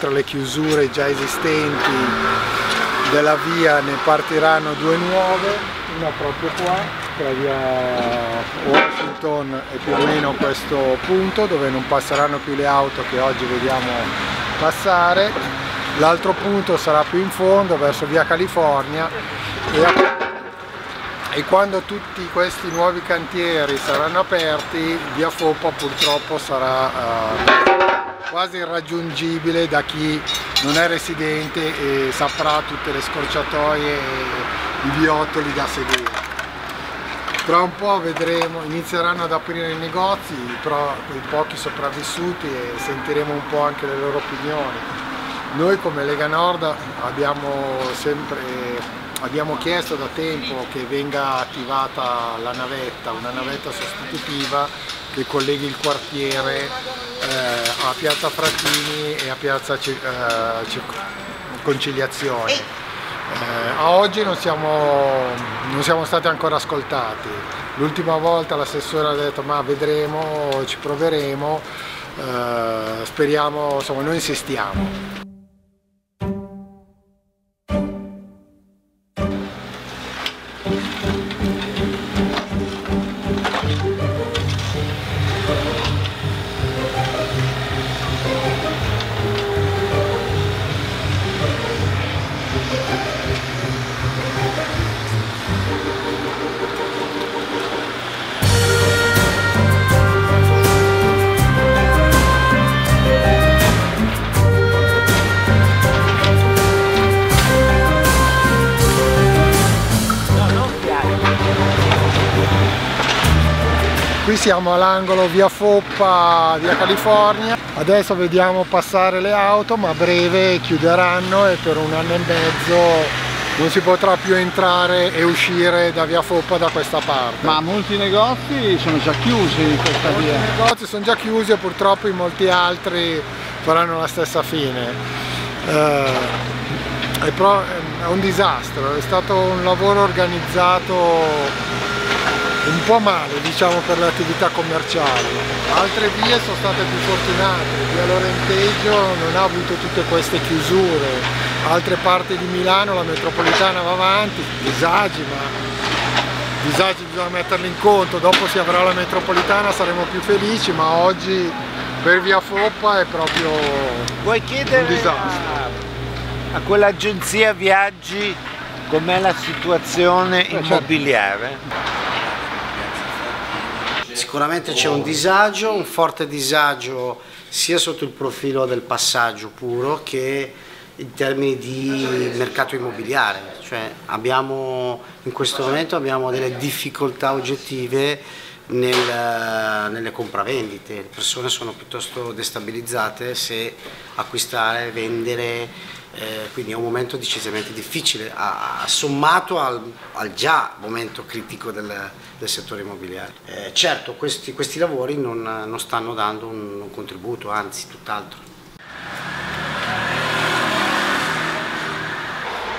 oltre alle chiusure già esistenti della via ne partiranno due nuove, una proprio qua, la via Washington è più o meno questo punto dove non passeranno più le auto che oggi vediamo passare, l'altro punto sarà più in fondo verso via California e e quando tutti questi nuovi cantieri saranno aperti via Foppa purtroppo sarà uh, quasi irraggiungibile da chi non è residente e saprà tutte le scorciatoie e i viottoli da sedere. Tra un po' vedremo, inizieranno ad aprire i negozi, però quei pochi sopravvissuti e sentiremo un po' anche le loro opinioni. Noi come Lega Nord abbiamo sempre abbiamo chiesto da tempo che venga attivata la navetta, una navetta sostitutiva che colleghi il quartiere eh, a Piazza Frattini e a Piazza eh, Conciliazione. Eh, a oggi non siamo, non siamo stati ancora ascoltati. L'ultima volta l'assessore ha detto ma vedremo, ci proveremo, eh, speriamo, insomma noi insistiamo. Siamo all'angolo via Foppa, via California. Adesso vediamo passare le auto, ma a breve chiuderanno e per un anno e mezzo non si potrà più entrare e uscire da via Foppa da questa parte. Ma molti negozi sono già chiusi in questa molti via? Molti negozi sono già chiusi e purtroppo in molti altri faranno la stessa fine. Eh, è, è un disastro, è stato un lavoro organizzato un po' male diciamo per le attività commerciali. Altre vie sono state più fortunate. Via Lorenteggio non ha avuto tutte queste chiusure. Altre parti di Milano la metropolitana va avanti disagi ma disagi bisogna metterli in conto. Dopo si avrà la metropolitana saremo più felici ma oggi per via Foppa è proprio Vuoi chiedere un disastro. a, a quell'agenzia viaggi com'è la situazione certo. immobiliare? Sicuramente c'è un disagio, un forte disagio sia sotto il profilo del passaggio puro che in termini di mercato immobiliare, cioè abbiamo, in questo momento abbiamo delle difficoltà oggettive nel, nelle compravendite, le persone sono piuttosto destabilizzate se acquistare, vendere eh, quindi è un momento decisamente difficile, a, a, sommato al, al, già momento critico del, del settore immobiliare. Eh, certo questi, questi lavori non, non, stanno dando un, un contributo, anzi tutt'altro.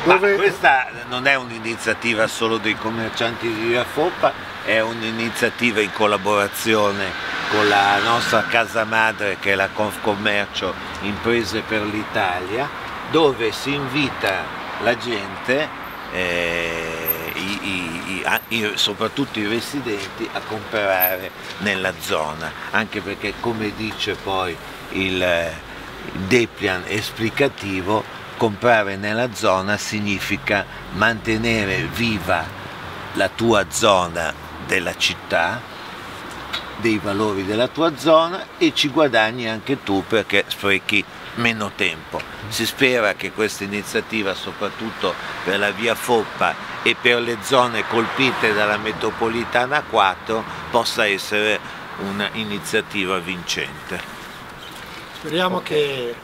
Ma questa non è un'iniziativa solo dei commercianti di Via Foppa, è un'iniziativa in collaborazione con la nostra casa madre che è la Confcommercio Imprese per l'Italia dove si invita la gente, eh, i, i, i, soprattutto i residenti, a comprare nella zona, anche perché come dice poi il, Deplian esplicativo, comprare nella zona significa mantenere viva la tua zona della città, dei valori della tua zona e ci guadagni anche tu perché sprechi meno tempo. Si spera che questa iniziativa, soprattutto per la via Foppa e per le zone colpite dalla metropolitana 4, possa essere un'iniziativa vincente. Speriamo okay. che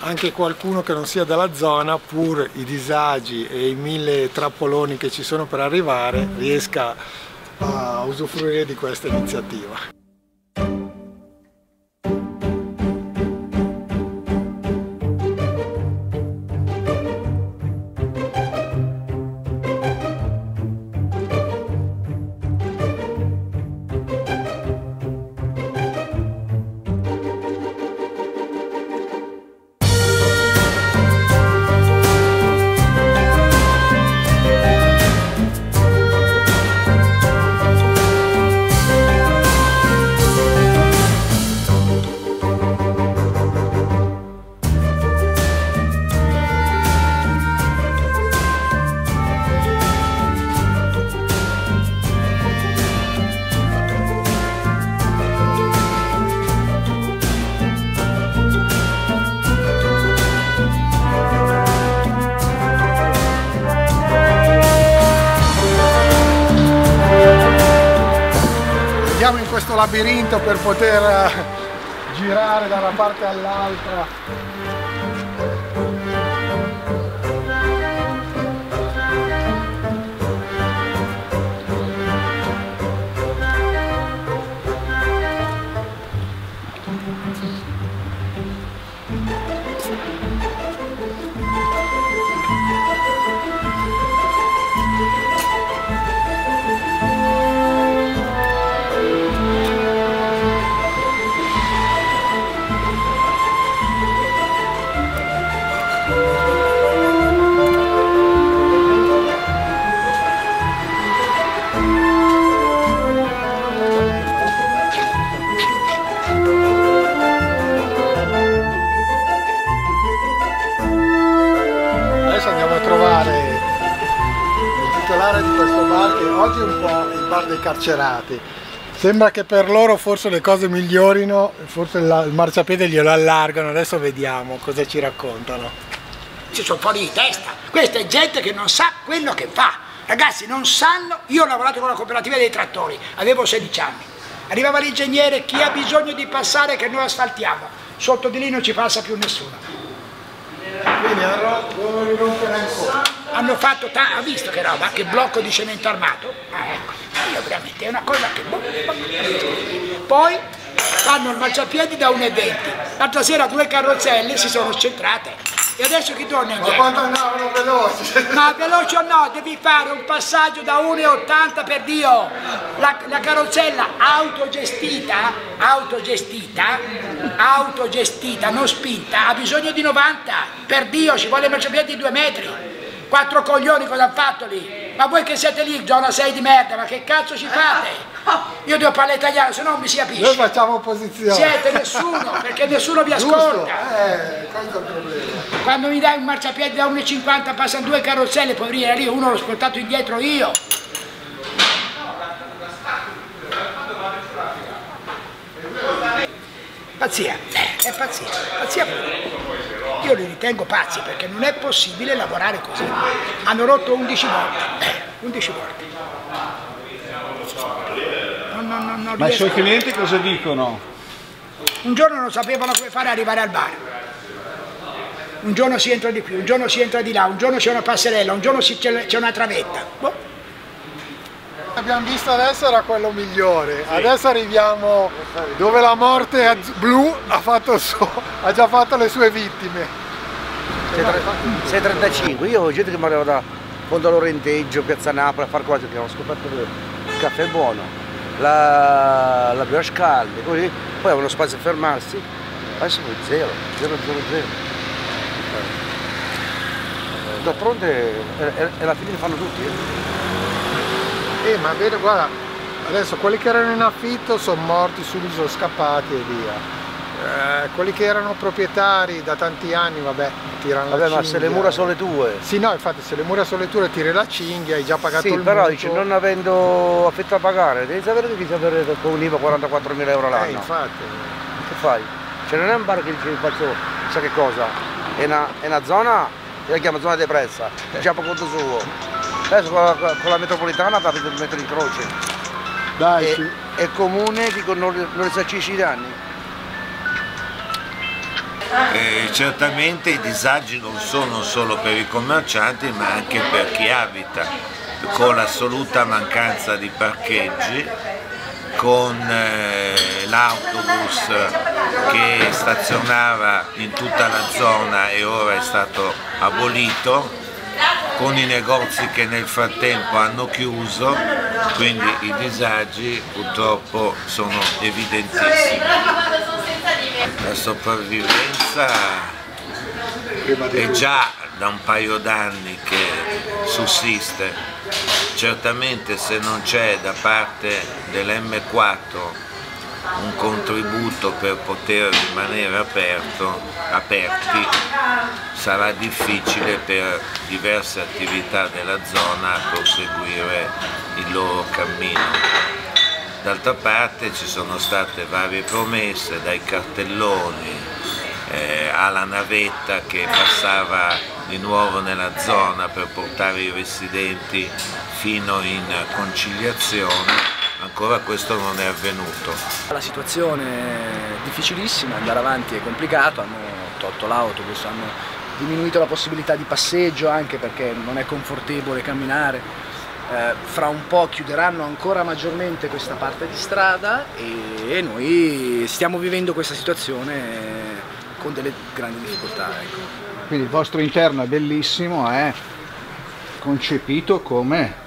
anche qualcuno che non sia della zona, pur i disagi e i mille trappoloni che ci sono per arrivare, riesca a usufruire di questa iniziativa. Siamo in questo labirinto per poter eh, girare da una parte all'altra. Il titolare di questo bar che oggi è un po' il bar dei carcerati. Sembra che per loro forse le cose migliorino, forse il marciapiede glielo allargano, adesso vediamo cosa ci raccontano. ci sono fuori di testa. Questa è gente che non sa quello che fa. Ragazzi, non sanno. Io ho lavorato con la cooperativa dei trattori, avevo 16 anni. Arrivava l'ingegnere, chi ha bisogno di passare che noi asfaltiamo. Sotto di lì non ci passa più nessuno. Quindi. Hanno fatto, ha visto che roba, che blocco di cemento armato? Ah, ecco, io veramente è una cosa che... boh, Poi fanno il marciapiedi da 1,20. L'altra sera due carrozzelle si sono scentrate. E adesso chi torna Ma quanto andavano veloci! Ma veloce o no, devi fare un passaggio da 1,80 per Dio. La, la carrozzella autogestita, autogestita, autogestita, non spinta, ha bisogno di 90. Per Dio, ci vuole marciapiede di 2 metri. Quattro coglioni cosa hanno fatto lì? Ma voi che siete lì, zona 6 di merda, ma che cazzo ci fate? Io devo parlare italiano, se no non mi si Noi capisce. facciamo opposizione. Siete nessuno, perché nessuno vi Giusto? ascolta. Eh, questo è il problema. Quando mi dai un marciapiede da 1,50 passano due carrozzelle, poverina lì, uno l'ho sportato indietro io. Pazzia, è pazzia, pazzia. Io li ritengo pazzi perché non è possibile lavorare così. Hanno rotto 11 volte, eh, 11 volte. Non, non, non, Ma i suoi clienti cosa dicono? Un giorno non sapevano come fare ad arrivare al bar. Un giorno si entra di qui, un giorno si entra di là, un giorno c'è una passerella, un giorno si- c'è una travetta. Boh. Abbiamo visto adesso era quello migliore, adesso arriviamo dove la morte blu ha, suo- ha già fatto le sue vittime. 6.35, io ho gente che mi arriva da Fondo Lorenteggio, Piazza Napoli a fare cose che hanno scoperto che il caffè è buono, la, la birra scalda, così, poi avevano spazio a fermarsi, adesso poi zero, zero, zero, zero. D'altronde la fine fanno tutti. eh. Eh, ma vedi, guarda, adesso quelli che erano in affitto sono morti subito, sono scappati e via. Eh, quelli che erano proprietari da tanti anni, vabbè, tirano Vabbè, la ma se le cinghia. mura sono le tue. Sì, no, infatti se le mura sono le tue tiri la cinghia, hai già pagato Sì, il però mutuo. dice, non avendo affitto a pagare, devi sapere che devi avere con un'IVA 44.000 euro Eh, l'anno. infatti. che fai? Cioè non è un bar che dice faccio sa che cosa, è una, è una zona, la chiamo zona depressa, già per conto suo. Adesso con la, con la metropolitana parli del metro di croce. Dai, E, ci- e il comune dico non, non risarcisci i danni. Eh, certamente i disagi non sono solo per i commercianti ma anche per chi abita, con l'assoluta mancanza di parcheggi, con eh, l'autobus che stazionava in tutta la zona e ora è stato abolito, con i negozi che nel frattempo hanno chiuso, quindi i disagi purtroppo sono evidentissimi. La sopravvivenza è già da un paio d'anni che sussiste, certamente se non c'è da parte dell'M4 un contributo per poter rimanere aperto, aperti, sarà difficile per diverse attività della zona proseguire il loro cammino. D'altra parte ci sono state varie promesse dai cartelloni eh, alla navetta che passava di nuovo nella zona per portare i residenti fino in conciliazione ancora questo non è avvenuto. La situazione è difficilissima, andare avanti è complicato, hanno tolto l'autobus, hanno diminuito la possibilità di passeggio anche perché non è confortevole camminare. Eh, fra un po' chiuderanno ancora maggiormente questa parte di strada e noi stiamo vivendo questa situazione con delle grandi difficoltà. Ecco. Quindi il vostro interno è bellissimo, è concepito come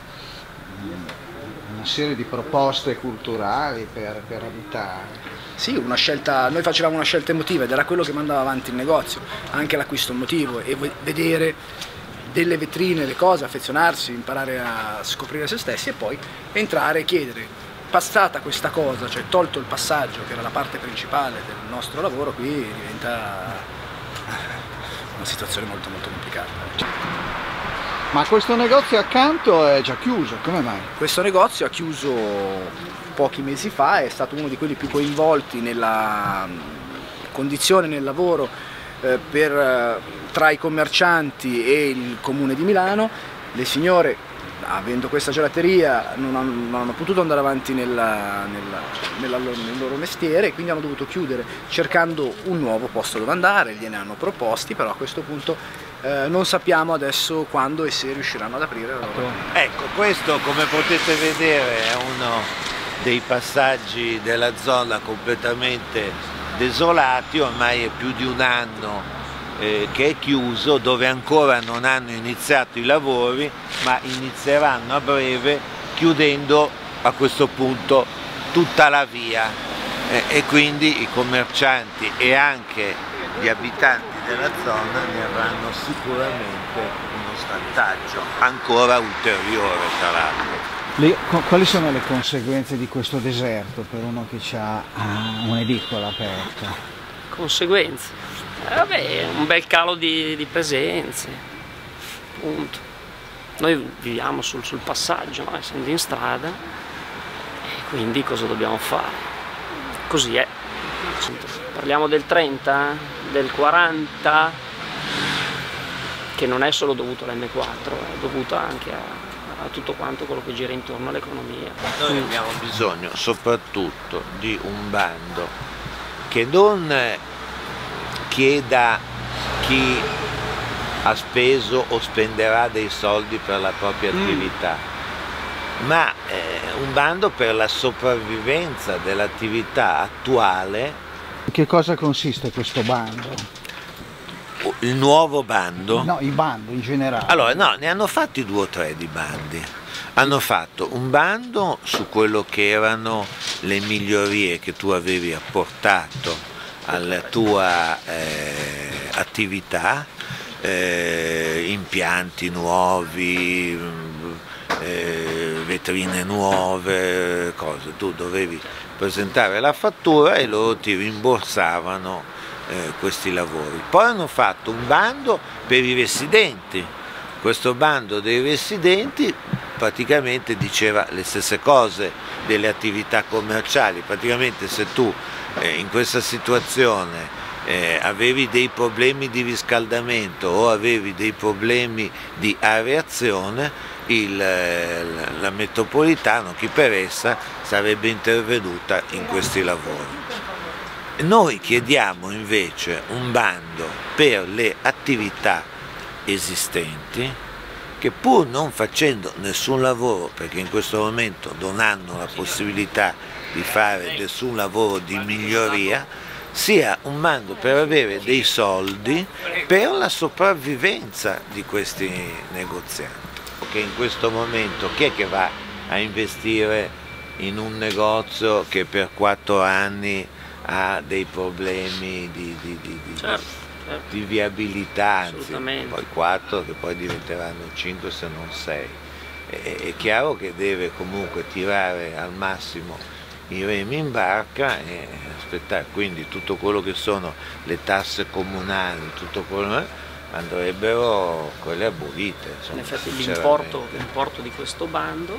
una serie di proposte culturali per, per abitare. Sì, una scelta, noi facevamo una scelta emotiva ed era quello che mandava avanti il negozio, anche l'acquisto emotivo e vedere delle vetrine, le cose, affezionarsi, imparare a scoprire se stessi e poi entrare e chiedere. Passata questa cosa, cioè tolto il passaggio che era la parte principale del nostro lavoro, qui diventa una situazione molto molto complicata. Ma questo negozio accanto è già chiuso, come mai? Questo negozio ha chiuso pochi mesi fa, è stato uno di quelli più coinvolti nella mm, condizione nel lavoro eh, per, eh, tra i commercianti e il comune di Milano. Le signore, avendo questa gelateria, non hanno, non hanno potuto andare avanti nella, nella, nella, nel loro mestiere e quindi hanno dovuto chiudere cercando un nuovo posto dove andare, gliene hanno proposti, però a questo punto eh, non sappiamo adesso quando e se riusciranno ad aprire la loro. Ecco, questo come potete vedere è uno dei passaggi della zona completamente desolati, ormai è più di un anno eh, che è chiuso, dove ancora non hanno iniziato i lavori, ma inizieranno a breve chiudendo a questo punto tutta la via eh, e quindi i commercianti e anche gli abitanti della zona ne avranno sicuramente uno svantaggio ancora ulteriore tra l'altro. quali sono le conseguenze di questo deserto per uno che ha un'edicola aperta? Conseguenze? Eh, vabbè, un bel calo di, di presenze, punto. Noi viviamo sul, sul passaggio, no? essendo in strada, e quindi cosa dobbiamo fare? Così è. Parliamo del 30? Del 40 che non è solo dovuto all'M4, è dovuto anche a, a, tutto quanto quello che gira intorno all'economia. Noi abbiamo bisogno soprattutto di un bando che non chieda chi ha speso o spenderà dei soldi per la propria mm. attività, mm. ma eh, un bando per la sopravvivenza dell'attività attuale che cosa consiste questo bando? Il nuovo bando? No, i bandi in generale. Allora, no, ne hanno fatti due o tre di bandi. Hanno fatto un bando su quello che erano le migliorie che tu avevi apportato alla tua eh, attività, eh, impianti nuovi, eh, vetrine nuove, cose. Tu dovevi presentare la fattura e loro ti rimborsavano eh, questi lavori. Poi hanno fatto un bando per i residenti, questo bando dei residenti praticamente diceva le stesse cose delle attività commerciali, praticamente se tu eh, in questa situazione eh, avevi dei problemi di riscaldamento o avevi dei problemi di areazione, il, eh, la metropolitano, chi per essa, sarebbe intervenuta in questi lavori. Noi chiediamo invece un bando per le attività esistenti che pur non facendo nessun lavoro, perché in questo momento non hanno la possibilità di fare nessun lavoro di miglioria, sia un bando per avere dei soldi per la sopravvivenza di questi negozianti che in questo momento chi è che va a investire in un negozio che per quattro anni ha dei problemi di, di, di, certo, certo. di viabilità, anzi poi quattro che poi diventeranno cinque se non sei. È, è chiaro che deve comunque tirare al massimo i remi in barca e aspettare, quindi tutto quello che sono le tasse comunali, tutto quello andrebbero quelle abolite. Insomma, In effetti l'importo, di questo bando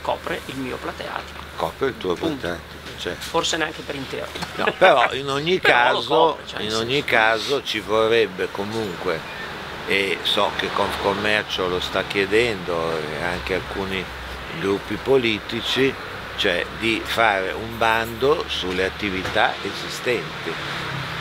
copre il mio plateatico. Copre il tuo plateatico. Cioè. Forse neanche per intero. No, però in ogni, caso, copre, cioè, in ogni caso ci vorrebbe comunque, e so che Confcommercio lo sta chiedendo e anche alcuni gruppi politici, cioè di fare un bando sulle attività esistenti,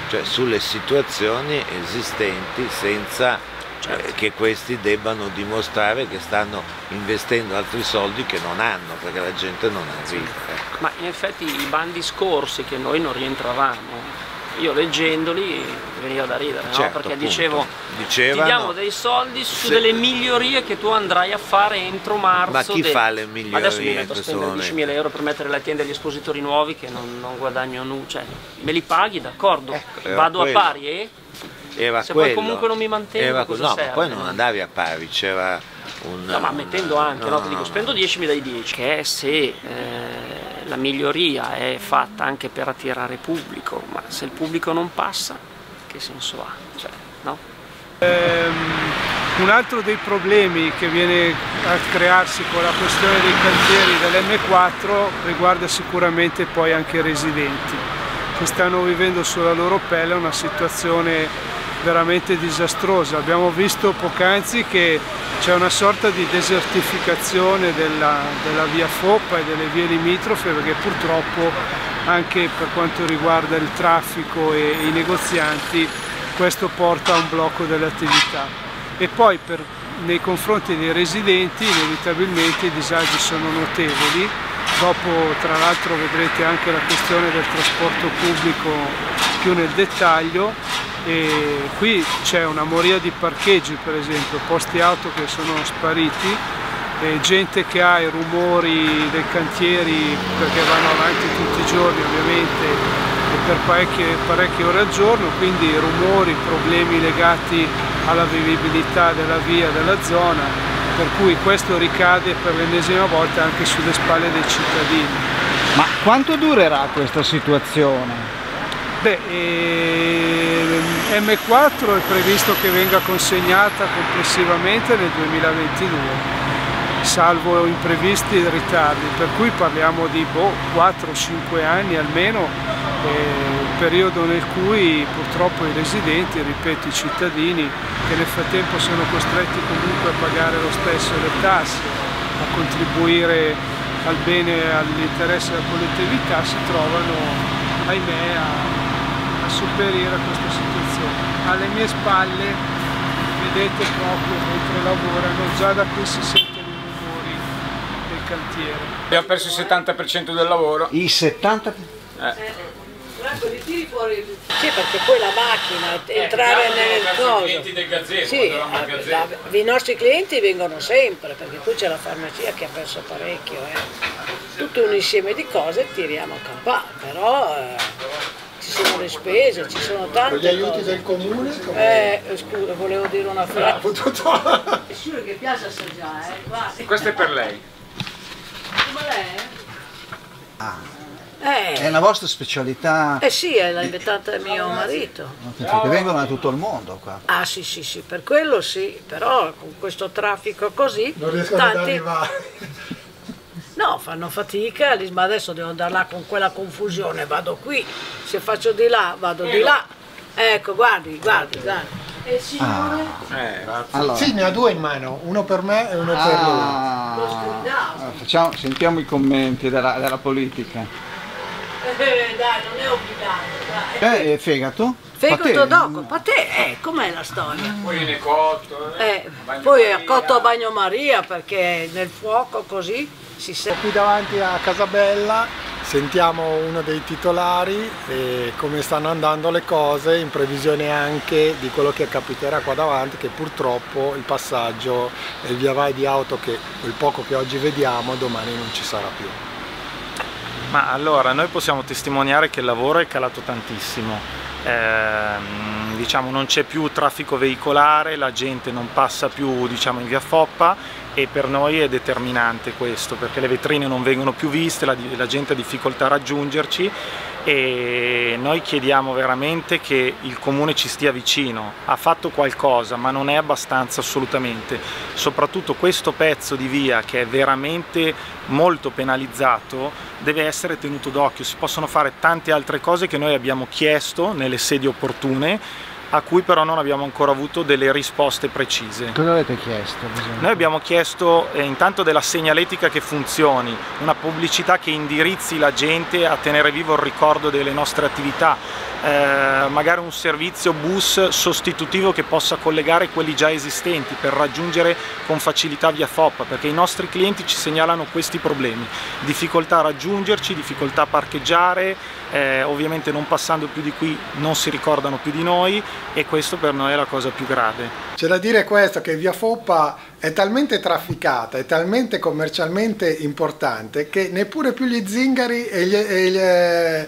cioè sulle situazioni esistenti senza eh, che questi debbano dimostrare che stanno investendo altri soldi che non hanno, perché la gente non arriva. ecco. Ma in effetti i bandi scorsi che noi non rientravamo, io leggendoli veniva da ridere, no? Certo, perché appunto. dicevo Dicevano- ti diamo dei soldi su Se- delle migliorie che tu andrai a fare entro marzo. Ma chi del- fa le migliorie Adesso mi metto a spendere momento? 10.000 euro per mettere le tende agli espositori nuovi che non, non guadagno nulla, cioè me li paghi, d'accordo, Ecco, era vado quello. a pari e Era Se poi quello. comunque non mi mantengo, cosa no, ma serve? poi non andavi a pari, c'era un... No, ma mettendo anche, no, ti dico, no. spendo 10 mi dai 10, che se eh, la miglioria è fatta anche per attirare pubblico, ma se il pubblico non passa, che senso ha? Cioè, no? Ehm, un altro dei problemi che viene a crearsi con la questione dei cantieri dell'M4 riguarda sicuramente poi anche i residenti che stanno vivendo sulla loro pelle una situazione veramente disastrosa. Abbiamo visto poc'anzi che c'è una sorta di desertificazione della, della via Foppa e delle vie limitrofe perché purtroppo anche per quanto riguarda il traffico e i negozianti questo porta a un blocco delle attività. E poi per- nei confronti dei residenti inevitabilmente i disagi sono notevoli, dopo tra l'altro vedrete anche la questione del trasporto pubblico più nel dettaglio e qui c'è una moria di parcheggi per esempio, posti auto che sono spariti e gente che ha i rumori dei cantieri perché vanno avanti tutti i giorni ovviamente e per parecchie, parecchie ore al giorno, quindi rumori, problemi legati alla vivibilità della via, della zona, per cui questo ricade per l'ennesima volta anche sulle spalle dei cittadini. Ma quanto durerà questa situazione? Beh, ehm, M4 è previsto che venga consegnata complessivamente nel 2022, salvo imprevisti e ritardi, per cui parliamo di boh, 4-5 anni almeno, eh, periodo nel cui purtroppo i residenti, ripeto i cittadini, che nel frattempo sono costretti comunque a pagare lo stesso le tasse, a contribuire al bene e all'interesse della collettività, si trovano, ahimè, a, a superare a questa situazione. Alle mie spalle, vedete proprio mentre lavorano, già da qui si sentono i rumori del cantiere. Abbiamo perso il 70% del lavoro. I 70... Sì, perché poi la macchina, entrare nel coso. del Sì, eh, la- i nostri clienti vengono sempre, perché qui c'è la farmacia che ha perso parecchio. eh. Tutto un insieme di cose tiriamo a campare, però eh, ci sono le spese, ci sono tante Con gli aiuti cose. del comune? come- Eh, scusa, volevo dire una Ah, frase. potuto- Sure che piace assaggiare, eh, guarda. Questo è per lei. Come lei? È Eh, la vostra specialità, eh sì, è l'ha inventata mio marito. perché vengono da tutto il mondo qua. Ah sì sì sì, per quello sì, però con questo traffico così, Non riescono ad tanti arrivare. No, fanno fatica, ma adesso devo andare là con quella confusione, vado qui, se faccio di là, vado di là. Ecco, guardi, guardi, guardi. E il signore? Eh, Allora, Sì, ne ha due in mano, uno per me e uno per lui. ah, allora, facciamo- sentiamo i commenti della, della politica. Eh, dai, non è obbligato, dai. Eh, e fegato? Fegato Patè? dopo, ma te, eh, com'è la storia? poi viene cotto. Eh, poi è cotto a bagnomaria perché nel fuoco così si sente. Qui davanti a Casabella sentiamo uno dei titolari e come stanno andando le cose in previsione anche di quello che capiterà qua davanti che purtroppo il passaggio e il via vai di auto che quel poco che oggi vediamo domani non ci sarà più. Ma allora, noi possiamo testimoniare che il lavoro è calato tantissimo. Ehm, diciamo, non c'è più traffico veicolare, la gente non passa più diciamo, in via Foppa e per noi è determinante questo perché le vetrine non vengono più viste, la, la gente ha difficoltà a raggiungerci e noi chiediamo veramente che il comune ci stia vicino. Ha fatto qualcosa ma non è abbastanza assolutamente. Soprattutto questo pezzo di via che è veramente molto penalizzato deve essere tenuto d'occhio. Si possono fare tante altre cose che noi abbiamo chiesto nelle sedi opportune a cui però non abbiamo ancora avuto delle risposte precise. Cosa avete chiesto? Noi abbiamo chiesto eh, intanto della segnaletica che funzioni, una pubblicità che indirizzi la gente a tenere vivo il ricordo delle nostre attività, eh, magari un servizio bus sostitutivo che possa collegare quelli già esistenti per raggiungere con facilità via FOP, perché i nostri clienti ci segnalano questi problemi, difficoltà a raggiungerci, difficoltà a parcheggiare, eh, ovviamente non passando più di qui non si ricordano più di noi e questo per noi è la cosa più grave. C'è da dire questo, che via Foppa è talmente trafficata, è talmente commercialmente importante che neppure più gli zingari e gli, e gli, e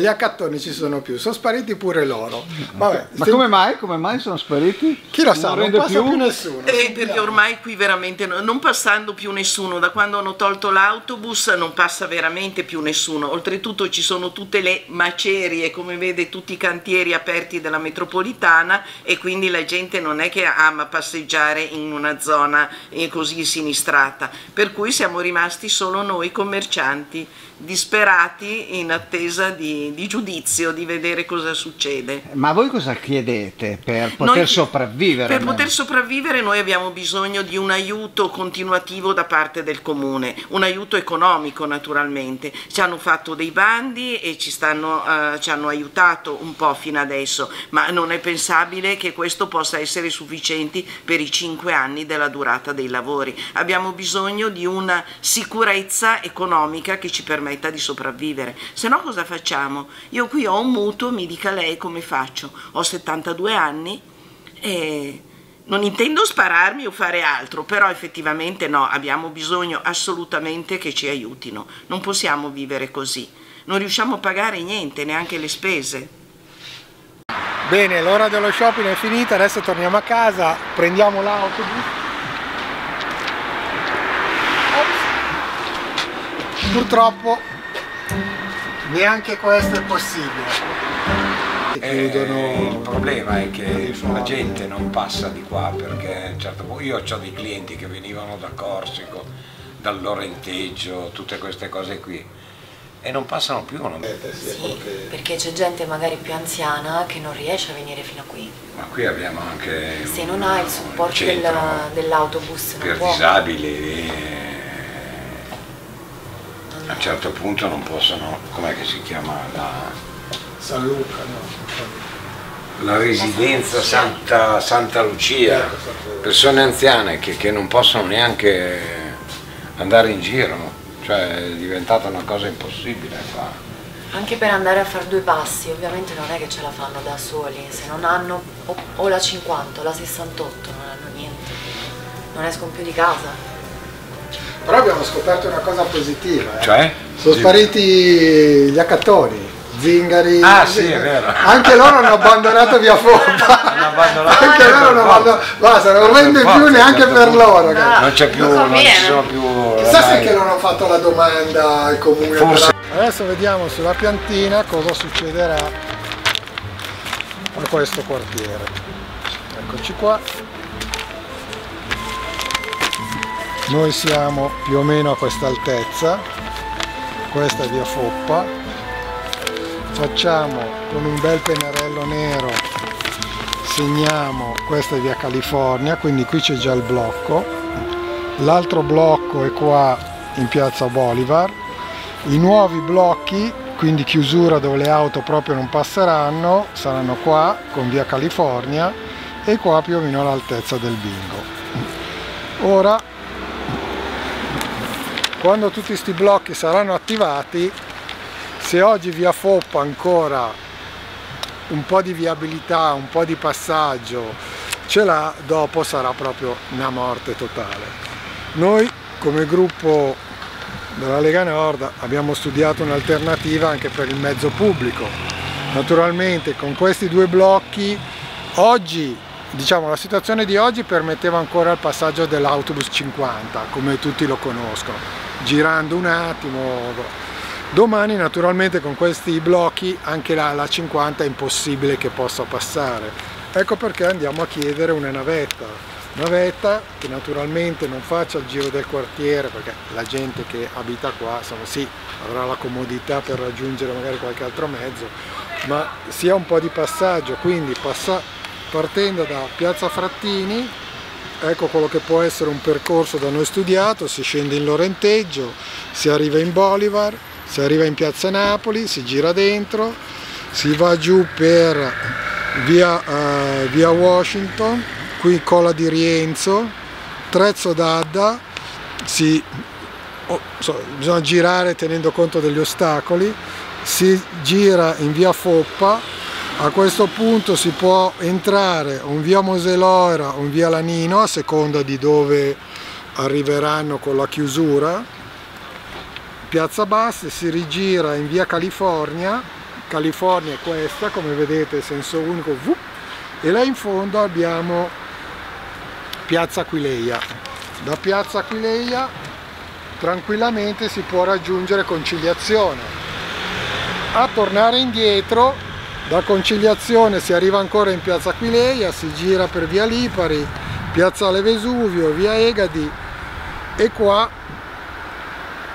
gli accattoni ci sono più, sono spariti pure loro. Vabbè, Ma come mai? Come mai sono spariti? Chi lo sa, non, passa più, nessuno. Eh, perché ormai qui veramente, no- non passando più nessuno, da quando hanno tolto l'autobus non passa veramente più nessuno. Oltretutto ci sono tutte le macerie, come vede tutti i cantieri aperti della metropolitana e quindi la gente non è che ama passeggiare in una zona eh, così sinistrata. Per cui siamo rimasti solo noi commercianti disperati in attesa di, di giudizio, di vedere cosa succede. Ma voi cosa chiedete per poter Noi- sopravvivere? Per poter sopravvivere noi abbiamo bisogno di un aiuto continuativo da parte del comune, un aiuto economico naturalmente. Ci hanno fatto dei bandi e ci, stanno, eh, ci hanno aiutato un po' fino adesso, ma non è pensabile che questo possa essere sufficiente per i cinque anni della durata dei lavori. Abbiamo bisogno di una sicurezza economica che ci permetta di sopravvivere. Se no cosa facciamo? Io qui ho un mutuo, mi dica lei come faccio. Ho 72 anni e non intendo spararmi o fare altro, però effettivamente no, abbiamo bisogno assolutamente che ci aiutino. Non possiamo vivere così. Non riusciamo a pagare niente, neanche le spese. Bene, l'ora dello shopping è finita, adesso torniamo a casa, prendiamo l'autobus. Purtroppo neanche questo è possibile. Eh, il problema è che la gente non passa di qua perché certo io ho dei clienti che venivano da Corsico, dal Lorenteggio, tutte queste cose qui e non passano più. Non... Sì, perché c'è gente magari più anziana che non riesce a venire fino a qui. Ma qui abbiamo anche Se non ha il supporto dell'autobus non per può. disabili e a un certo punto non possono, com'è che si chiama la, San Luca, no? la residenza Santa, Santa Lucia, persone anziane che, che non possono neanche andare in giro, cioè è diventata una cosa impossibile qua. Anche per andare a fare due passi, ovviamente non è che ce la fanno da soli, se non hanno o, o la 50 o la 68 non hanno niente, non escono più di casa. Però abbiamo scoperto una cosa positiva. eh. Cioè? Sono spariti gli accattoni, zingari. Ah, sì, è vero. Anche loro hanno abbandonato via Foppa. Hanno abbandonato Anche loro hanno abbandonato. Basta, non vende Per più forza, neanche certo. per loro. ragazzi. Non c'è più, non ci sono più. Chissà se ormai- che non hanno fatto la domanda al comune. Forse. però. Adesso vediamo sulla piantina cosa succederà a questo quartiere. Eccoci qua. Noi siamo più o meno a questa altezza. Questa è via Foppa. Facciamo con un bel pennarello nero segniamo questa è via California, quindi qui c'è già il blocco. L'altro blocco è qua in piazza Bolivar. I nuovi blocchi, quindi chiusura dove le auto proprio non passeranno, saranno qua con via California e qua più o meno all'altezza del bingo. Ora, quando tutti questi blocchi saranno attivati, se oggi via Foppa ancora un po' di viabilità, un po' di passaggio ce l'ha, dopo sarà proprio una morte totale. Noi come gruppo della Lega Nord abbiamo studiato un'alternativa anche per il mezzo pubblico. Naturalmente con questi due blocchi oggi, diciamo la situazione di oggi permetteva ancora il passaggio dell'autobus 50, come tutti lo conoscono, girando un attimo. Domani naturalmente con questi blocchi anche la, la 50 è impossibile che possa passare. Ecco perché andiamo a chiedere una navetta. Navetta che naturalmente non faccia il giro del quartiere perché la gente che abita qua insomma, sì, avrà la comodità per raggiungere magari qualche altro mezzo, ma sia un po' di passaggio, quindi passa, partendo da Piazza Frattini, ecco quello che può essere un percorso da noi studiato, si scende in Lorenteggio, si arriva in Bolivar, si arriva in Piazza Napoli, si gira dentro, si va giù per via, uh, via Washington, qui Cola di Rienzo, Trezzo d'Adda, si, oh, so, bisogna girare tenendo conto degli ostacoli, si gira in via Foppa, a questo punto si può entrare un via Moseloira o un via Lanino a seconda di dove arriveranno con la chiusura. Piazza Basse si rigira in via California, California è questa, come vedete senso unico, e là in fondo abbiamo Piazza Aquileia. Da Piazza Aquileia tranquillamente si può raggiungere Conciliazione. A tornare indietro da Conciliazione si arriva ancora in piazza Aquileia, si gira per via Lipari, piazzale Vesuvio, via Egadi e qua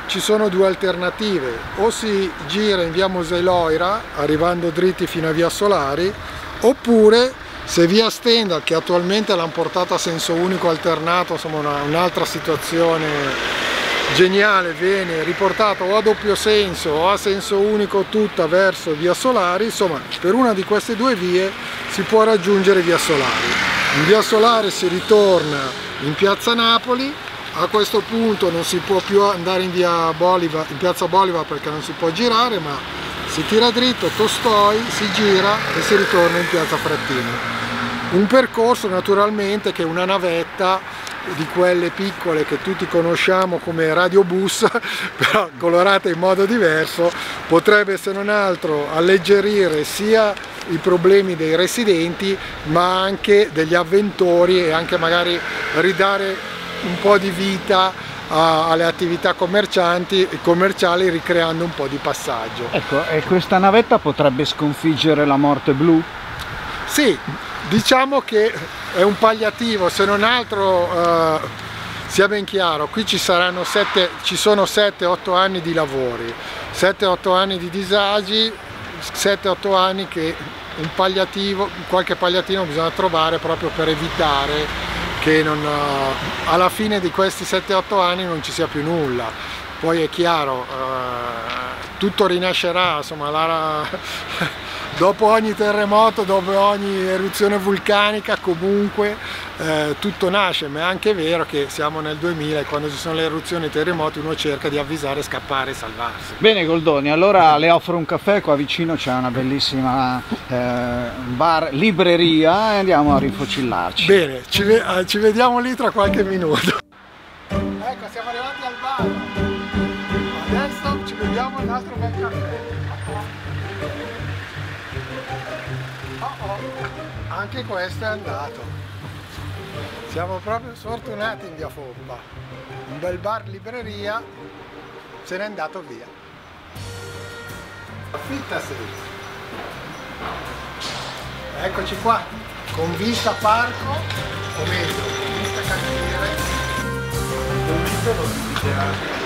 ci sono due alternative, o si gira in via Moseloira arrivando dritti fino a via Solari oppure se via Stendhal che attualmente l'hanno portata a senso unico alternato, insomma un'altra situazione geniale viene riportato o a doppio senso o a senso unico tutta verso via Solari, insomma per una di queste due vie si può raggiungere via Solari. In via Solari si ritorna in piazza Napoli, a questo punto non si può più andare in, via Bolivar, in piazza Bolivar perché non si può girare, ma si tira dritto, Tostoi, si gira e si ritorna in piazza Frattini. Un percorso naturalmente che una navetta di quelle piccole che tutti conosciamo come radiobus, però colorate in modo diverso, potrebbe se non altro alleggerire sia i problemi dei residenti ma anche degli avventori e anche magari ridare un po' di vita alle attività commercianti e commerciali ricreando un po' di passaggio. Ecco, e questa navetta potrebbe sconfiggere la morte blu? Sì, diciamo che è un palliativo, se non altro eh, sia ben chiaro, qui ci, saranno sette, ci sono 7-8 anni di lavori, 7-8 anni di disagi, 7-8 anni che un palliativo, qualche palliativo bisogna trovare proprio per evitare che non, uh, alla fine di questi 7-8 anni non ci sia più nulla. Poi è chiaro, uh, tutto rinascerà, insomma, la, dopo ogni terremoto, dopo ogni eruzione vulcanica comunque eh, tutto nasce, ma è anche vero che siamo nel 2000 e quando ci sono le eruzioni e i terremoti uno cerca di avvisare, scappare e salvarsi. Bene Goldoni, allora le offro un caffè, qua vicino c'è una bellissima eh, bar, libreria e andiamo a rifocillarci. Bene, ci, ve eh, ci vediamo lì tra qualche minuto. Ecco, siamo anche questo è andato. Siamo proprio sfortunati in via Foppa. Un bel bar libreria se n'è andato via. Affittasi eccoci qua con vista parco o meglio vista cantiere. Con vista non si